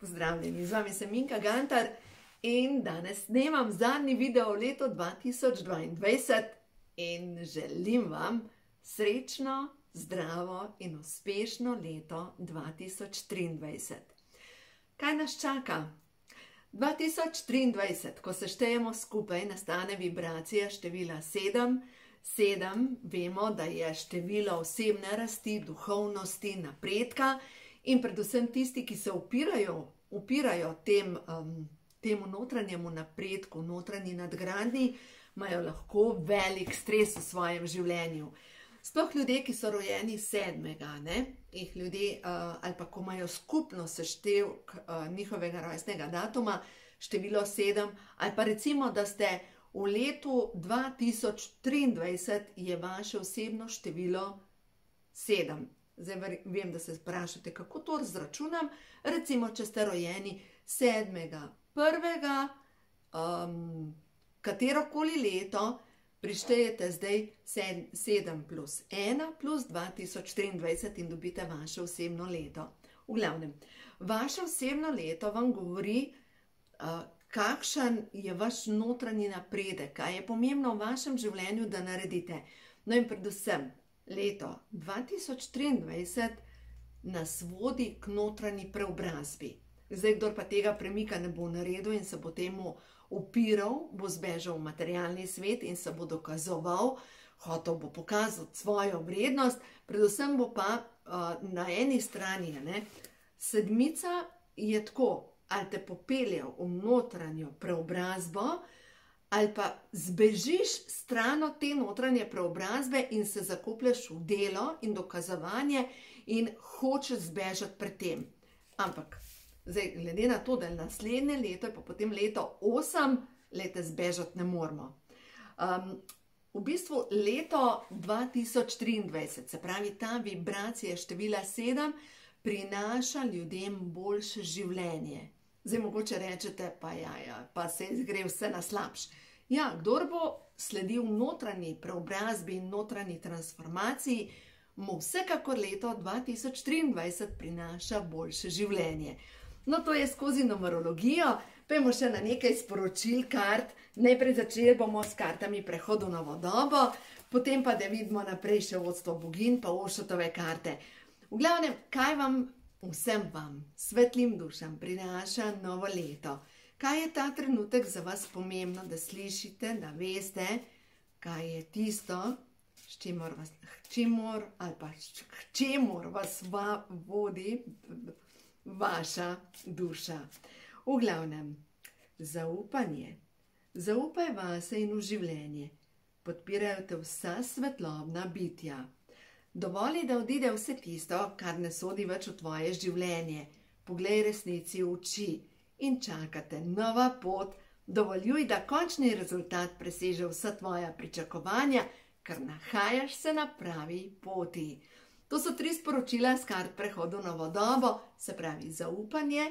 Pozdravljeni, z vami sem Minka Gantar in danes snemam zadnji video v letu 2022 in želim vam srečno, zdravo in uspešno leto 2023. Kaj nas čaka? 2023, ko se štejemo skupaj, nastane vibracija števila 7. 7, vemo, da je število osebne rasti, duhovnosti, napredka in predvsem tisti, ki se upirajo, upirajo tem, um, temu notranjemu napredku, notranji nadgradnji, imajo lahko velik stres v svojem življenju. Sploh ljudje, ki so rojeni sedmega, ne? jih ljudje, uh, ali pa ko imajo skupno seštevek uh, njihovega rojstnega datuma, število sedem, ali pa recimo, da ste v letu 2023 je vaše osebno število sedem. Zdaj vem, da se sprašujete, kako to razračunam. Recimo, če ste rojeni sedmega, prvega, um, katerokoli leto, prištejete zdaj 7 plus 1 plus 2023 in dobite vaše osebno leto. V glavnem, vaše osebno leto vam govori, uh, kakšen je vaš notranji napredek, kaj je pomembno v vašem življenju, da naredite. No in predvsem, leto 2023 nas vodi k notranji preobrazbi. Zdaj, kdo pa tega premika ne bo naredil in se bo temu upiral, bo zbežal v materialni svet in se bo dokazoval, hotel bo pokazati svojo vrednost, predvsem bo pa uh, na eni strani, ne, sedmica je tako, ali te popelje v notranjo preobrazbo, ali pa zbežiš stran od te notranje preobrazbe in se zakoplješ v delo in dokazovanje in hočeš zbežati pred tem. Ampak, zdaj, glede na to, da je naslednje leto, je pa potem leto 8, leta zbežati ne moramo. Um, v bistvu leto 2023, se pravi ta vibracija števila 7, prinaša ljudem boljše življenje. Zdaj, mogoče rečete, pa, ja, ja, pa se gre vse na slabš. Ja, kdo bo sledil notranji preobrazbi in notranji transformaciji, mu vsekakor leto 2023 prinaša boljše življenje. No, to je skozi numerologijo. Pejmo še na nekaj sporočil kart. Najprej začeli bomo s kartami prehodu na vodobo, potem pa da vidimo naprej še vodstvo bogin, pa ošotove karte. V glavnem, kaj vam vsem vam, svetlim dušam, prinaša novo leto. Kaj je ta trenutek za vas pomembno, da slišite, da veste, kaj je tisto, s čimor vas, čimor, ali pa čemor vas va, vodi vaša duša. V glavnem, zaupanje. Zaupaj vase in v življenje. Podpirajo te vsa svetlobna bitja. Dovoli, da odide vse tisto, kar ne sodi več v tvoje življenje. Poglej resnici v oči in čakate nova pot. Dovoljuj, da končni rezultat preseže vsa tvoja pričakovanja, ker nahajaš se na pravi poti. To so tri sporočila s kart prehodu na vodobo, se pravi zaupanje,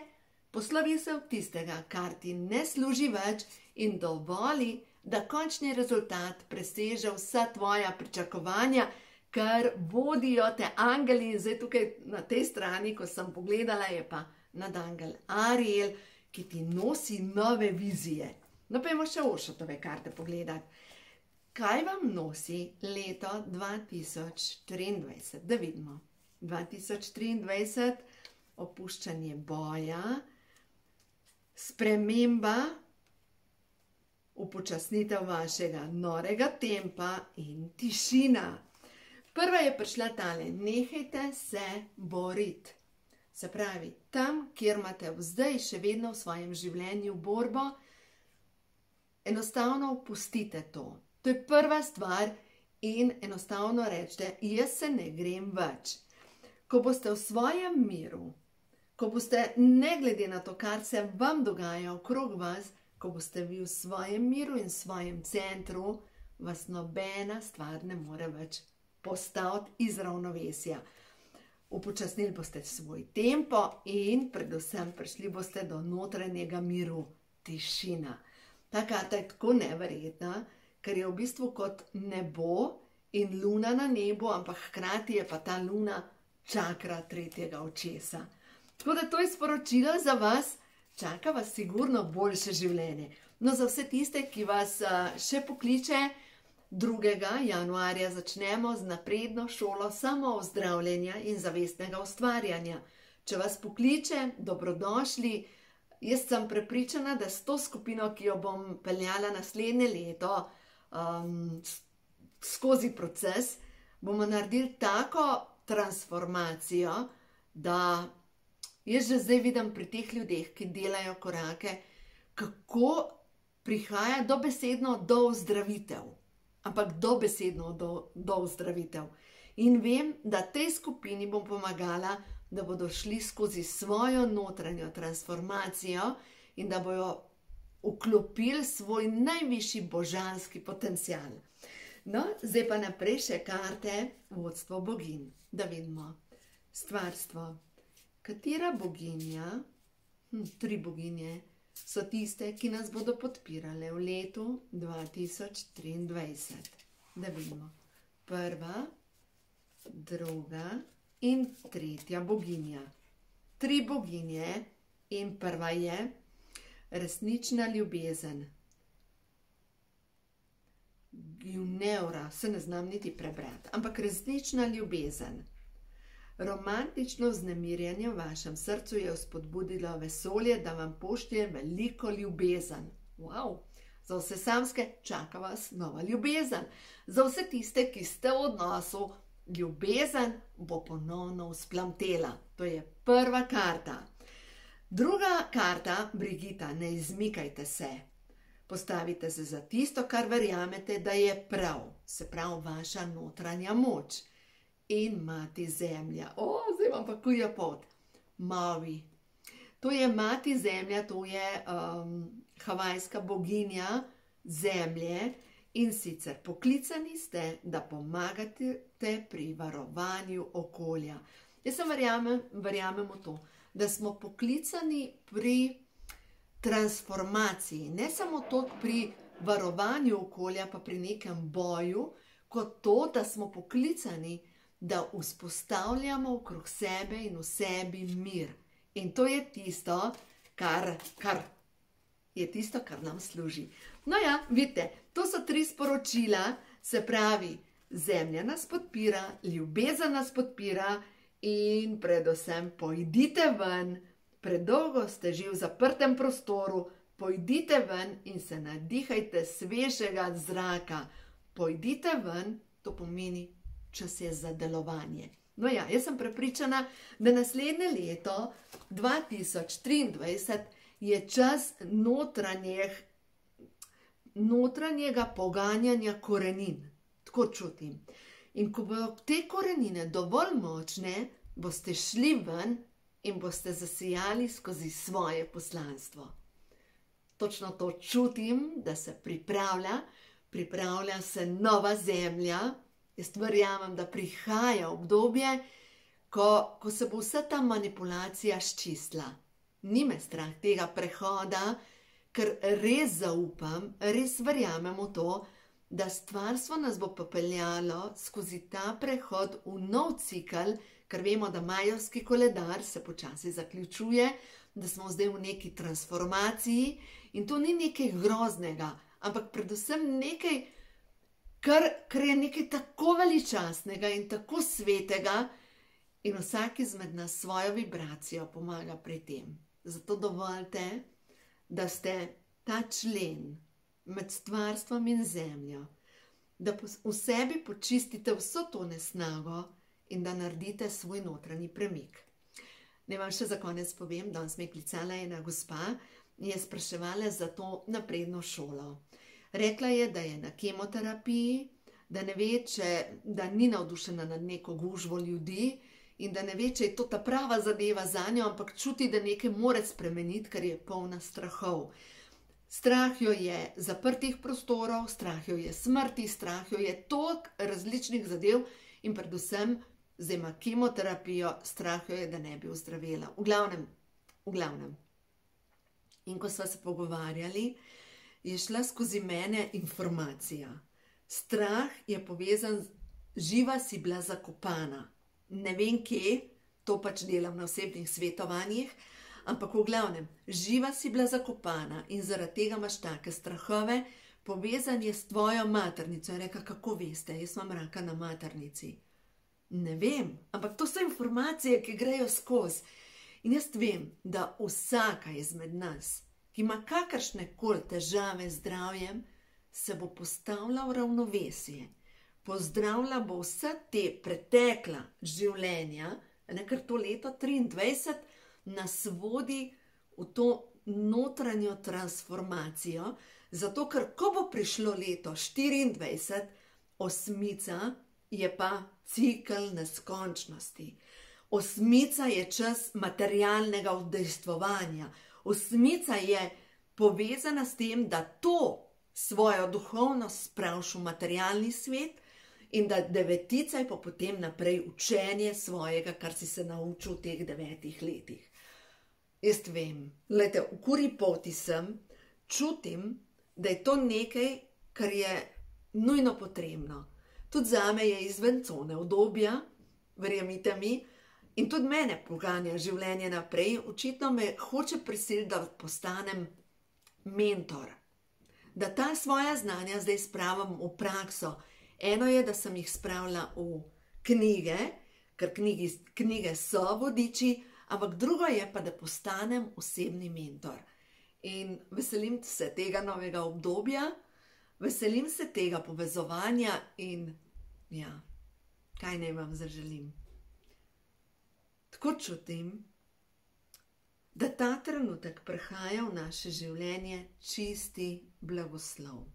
poslovi se od tistega, kar ti ne služi več in dovoli, da končni rezultat preseže vsa tvoja pričakovanja, ker vodijo te angeli, in zdaj tukaj na tej strani, ko sem pogledala, je pa nadangel Ariel, ki ti nosi nove vizije. No, pa imamo še ošotove karte pogledati. Kaj vam nosi leto 2023? Da vidimo. 2023, opuščanje boja, sprememba, upočasnitev vašega norega tempa in tišina. Prva je prišla tale, nehajte se boriti. Se pravi, tam, kjer imate zdaj še vedno v svojem življenju borbo, enostavno opustite to. To je prva stvar in enostavno rečete, jaz se ne grem več. Ko boste v svojem miru, ko boste ne glede na to, kar se vam dogaja okrog vas, ko boste vi v svojem miru in svojem centru, vas nobena stvar ne more več postaviti iz ravnovesja. Upočasnili boste svoj tempo in predvsem prišli boste do notranjega miru, tišina. Ta karta je tako neverjetna, ker je v bistvu kot nebo in luna na nebu, ampak hkrati je pa ta luna čakra tretjega očesa. Tako da to je sporočilo za vas, čaka vas sigurno boljše življenje. No, za vse tiste, ki vas uh, še pokliče, 2. januarja začnemo z napredno šolo samo ozdravljenja in zavestnega ustvarjanja. Če vas pokliče, dobrodošli. Jaz sem prepričana, da s to skupino, ki jo bom peljala naslednje leto um, skozi proces, bomo naredili tako transformacijo, da jaz že zdaj vidim pri teh ljudeh, ki delajo korake, kako prihaja dobesedno do ozdravitev. Ampak dobesedno do, do ozdravitev. In vem, da tej skupini bom pomagala da bodo šli skozi svojo notranjo transformacijo in da bodo vklopili svoj najvišji božanski potencial. No, zdaj pa naprej še karte vodstvo bogin, da vidimo stvarstvo. Katera boginja, hm, tri boginje, so tiste, ki nas bodo podpirale v letu 2023? Da vidimo. Prva, druga, in tretja boginja. Tri boginje in prva je resnična ljubezen. Gunevra, se ne znam niti prebrati, ampak resnična ljubezen. Romantično vznemirjanje v vašem srcu je vzpodbudilo vesolje, da vam pošlje veliko ljubezen. Wow! Za vse samske čaka vas nova ljubezen. Za vse tiste, ki ste v odnosu, ljubezen bo ponovno vzplamtela. To je prva karta. Druga karta, Brigita, ne izmikajte se. Postavite se za tisto, kar verjamete, da je prav, se pravi vaša notranja moč. In mati zemlja, o, zdaj vam pa kuja pot, Mavi. To je mati zemlja, to je um, havajska boginja zemlje, In sicer poklicani ste, da pomagate pri varovanju okolja. Jaz sem verjamem, verjamem v to, da smo poklicani pri transformaciji, ne samo to pri varovanju okolja, pa pri nekem boju, kot to, da smo poklicani, da vzpostavljamo okrog sebe in v sebi mir. In to je tisto, kar, kar je tisto, kar nam služi. No, ja, vidite, to so tri sporočila, se pravi, zemlja nas podpira, ljubezen nas podpira in predvsem pojdite ven, predolgo ste že v zaprtem prostoru, pojdite ven in se nadihajte svežega zraka. Pojdite ven, to pomeni, čas je za delovanje. No, ja, jaz sem prepričana, da naslednje leto 2023 je čas notranjih, notranjega poganjanja korenin. Tako čutim. In ko bodo te korenine dovolj močne, boste šli ven in boste zasijali skozi svoje poslanstvo. Točno to čutim, da se pripravlja, pripravlja se nova zemlja. Jaz verjamem, da prihaja obdobje, ko, ko se bo vsa ta manipulacija ščistila ni me strah tega prehoda, ker res zaupam, res verjamem v to, da stvarstvo nas bo popeljalo skozi ta prehod v nov cikl, ker vemo, da majovski koledar se počasi zaključuje, da smo zdaj v neki transformaciji in to ni nekaj groznega, ampak predvsem nekaj, kar, kar je nekaj tako veličastnega in tako svetega, in vsak izmed nas svojo vibracijo pomaga pri tem. Zato dovolite, da ste ta člen med stvarstvom in zemljo, da v sebi počistite vso to nesnago in da naredite svoj notranji premik. Ne vam še za konec povem, da sem klicala ena gospa in je spraševala za to napredno šolo. Rekla je, da je na kemoterapiji, da ne ve, če, da ni navdušena nad neko gužvo ljudi, in da ne ve, če je to ta prava zadeva za njo, ampak čuti, da nekaj more spremeniti, ker je polna strahov. Strah jo je zaprtih prostorov, strah jo je smrti, strah jo je toliko različnih zadev in predvsem zdaj ima kemoterapijo, strah jo je, da ne bi ozdravila. V glavnem, v glavnem. In ko smo se pogovarjali, je šla skozi mene informacija. Strah je povezan, živa si bila zakopana ne vem kje, to pač delam na osebnih svetovanjih. Ampak v glavnem, živa si bila zakopana in zaradi tega imaš take strahove, povezan je s tvojo maternico. Je reka, kako veste, jaz imam raka na maternici. Ne vem, ampak to so informacije, ki grejo skozi. In jaz vem, da vsaka izmed nas, ima kakršne koli težave z zdravjem, se bo postavila v ravnovesje, pozdravila bo vse te pretekla življenja, kar to leto 23, nas vodi v to notranjo transformacijo, zato ker ko bo prišlo leto 24, osmica je pa cikl neskončnosti. Osmica je čas materialnega vdejstvovanja, osmica je povezana s tem, da to svojo duhovnost spraviš v materialni svet in da devetica je pa potem naprej učenje svojega, kar si se naučil v teh devetih letih. Jaz vem, gledajte, v kuri poti sem, čutim, da je to nekaj, kar je nujno potrebno. Tudi za me je izven cone obdobja, verjemite mi, in tudi mene poganja življenje naprej, očitno me hoče prisiliti, da postanem mentor da ta svoja znanja zdaj spravim v prakso. Eno je, da sem jih spravila v knjige, ker knjigi, knjige so vodiči, ampak drugo je pa, da postanem osebni mentor. In veselim se tega novega obdobja, veselim se tega povezovanja in ja, kaj naj vam zaželim. Tako čutim, da ta trenutek prihaja v naše življenje čisti blagoslov.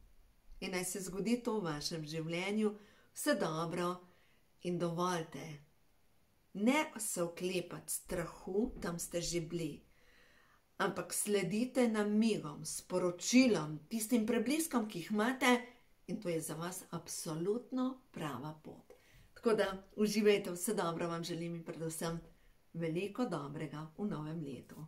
In naj se zgodi to v vašem življenju, vse dobro in dovoljte. Ne se oklepati strahu, tam ste že bili, ampak sledite namigom, sporočilom, tistim prebliskom, ki jih imate, in to je za vas absolutno prava pot. Tako da uživajte, vse dobro vam želim in predvsem veliko dobrega v novem letu.